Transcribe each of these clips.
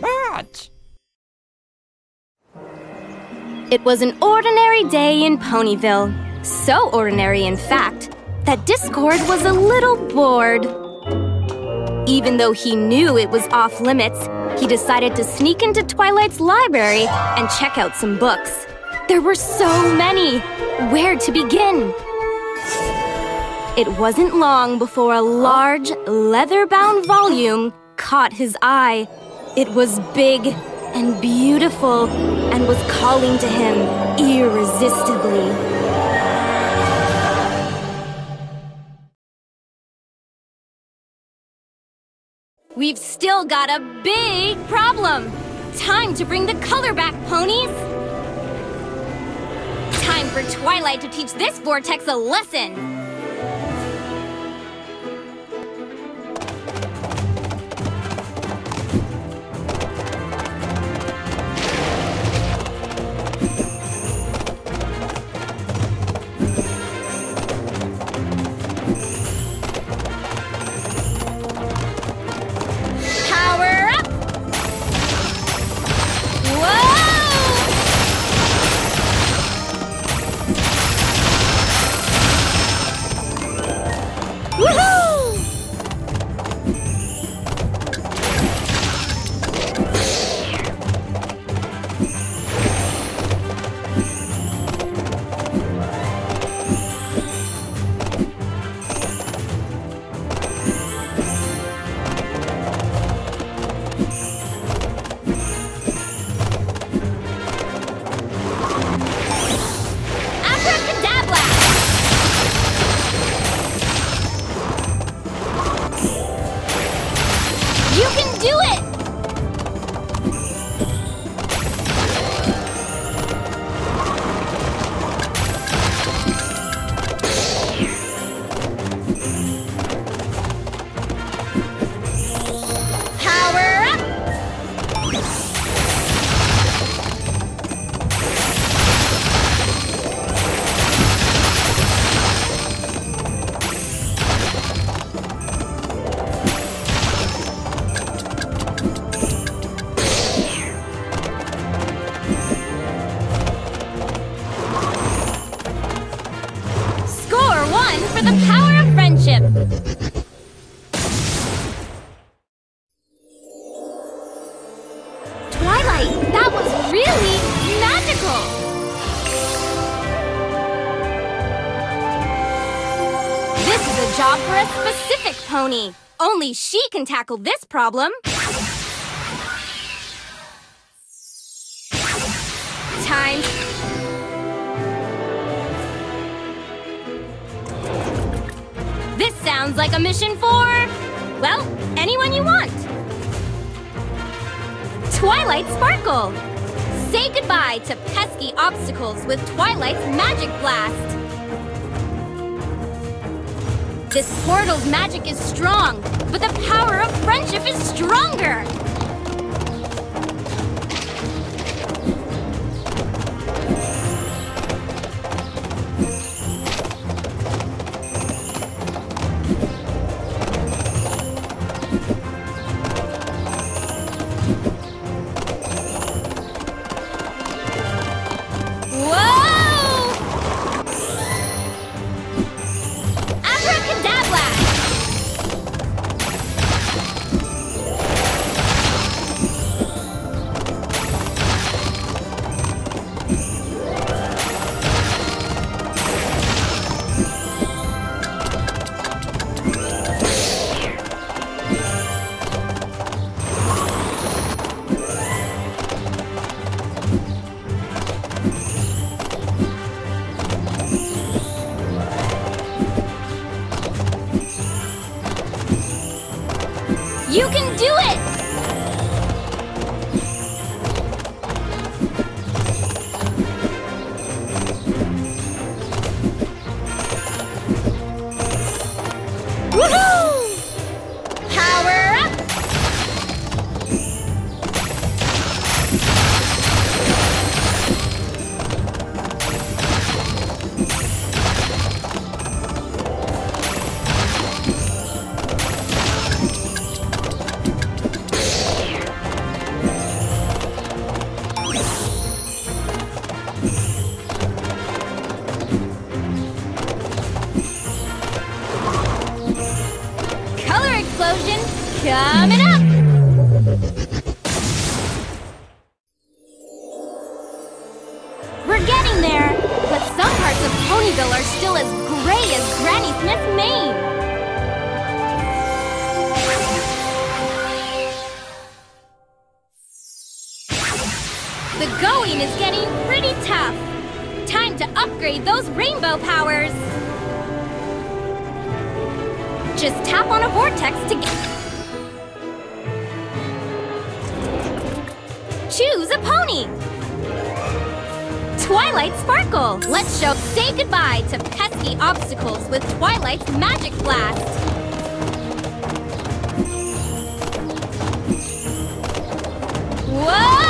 But It was an ordinary day in Ponyville. So ordinary, in fact, that Discord was a little bored. Even though he knew it was off limits, he decided to sneak into Twilight's library and check out some books. There were so many! Where to begin? It wasn't long before a large, leather-bound volume caught his eye. It was big and beautiful and was calling to him irresistibly. We've still got a big problem! Time to bring the color back, ponies! Time for Twilight to teach this vortex a lesson! Job for a specific pony. Only she can tackle this problem. Time This sounds like a mission for, well, anyone you want. Twilight Sparkle. Say goodbye to pesky obstacles with Twilight's Magic Blast. This portal's magic is strong, but the power of friendship is stronger. You can do it! Getting there, but some parts of Ponyville are still as gray as Granny Smith's mane. The going is getting pretty tough. Time to upgrade those rainbow powers. Just tap on a vortex to get... Choose a pony! Twilight Sparkle! Let's show say goodbye to pesky obstacles with Twilight's Magic Blast! Whoa!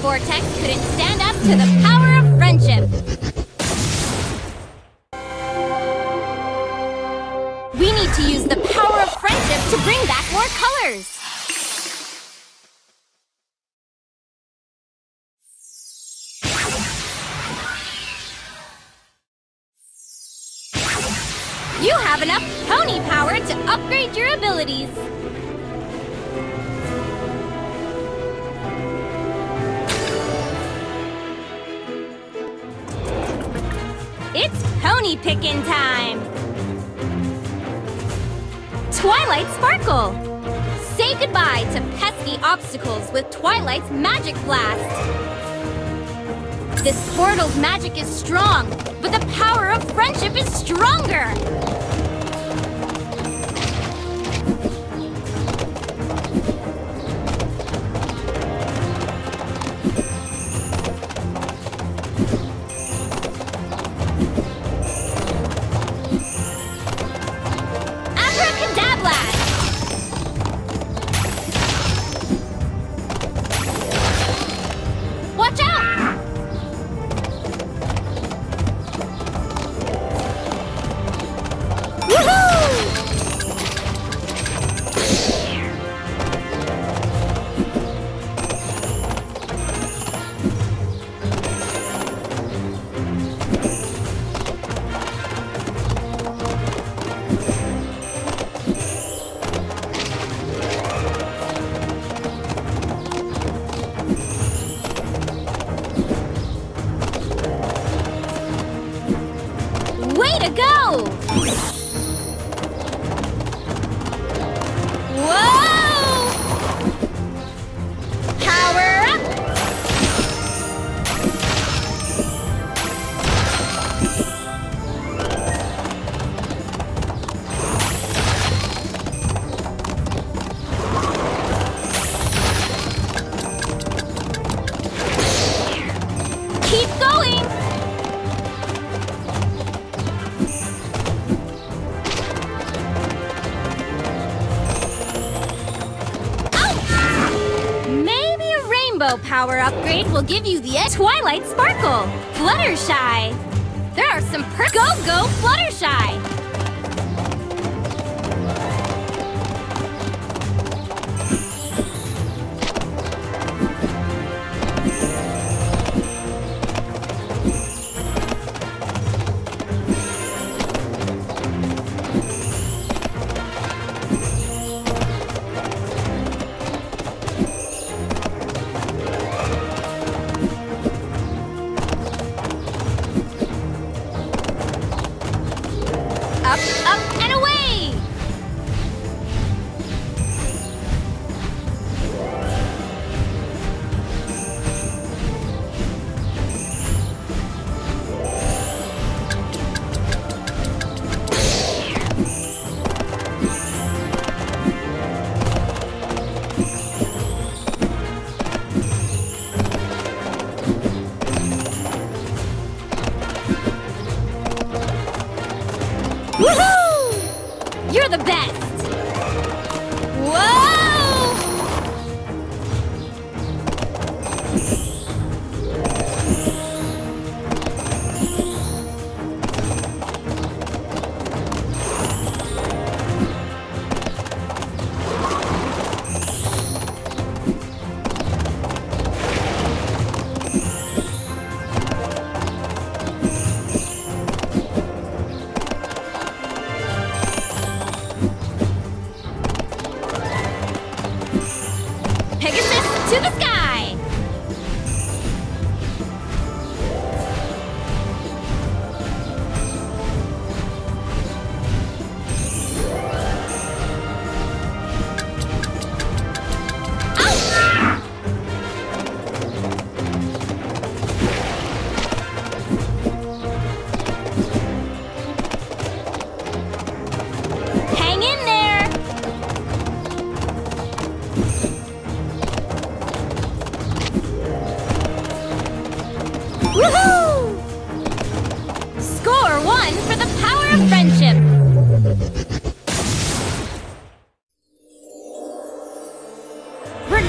Vortex couldn't stand up to the power of friendship. We need to use the power of friendship to bring back more colors. You have enough pony power to upgrade your abilities. It's pony picking time! Twilight Sparkle! Say goodbye to pesky obstacles with Twilight's Magic Blast! This portal's magic is strong, but the power of friendship is stronger! Power upgrade will give you the Twilight Sparkle, Fluttershy. There are some per- Go Go Fluttershy! To the sky!